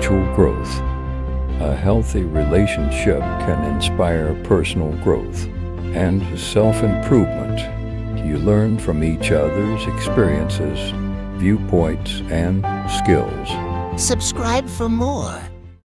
mutual growth. A healthy relationship can inspire personal growth and self improvement. You learn from each other's experiences, viewpoints, and skills. Subscribe for more.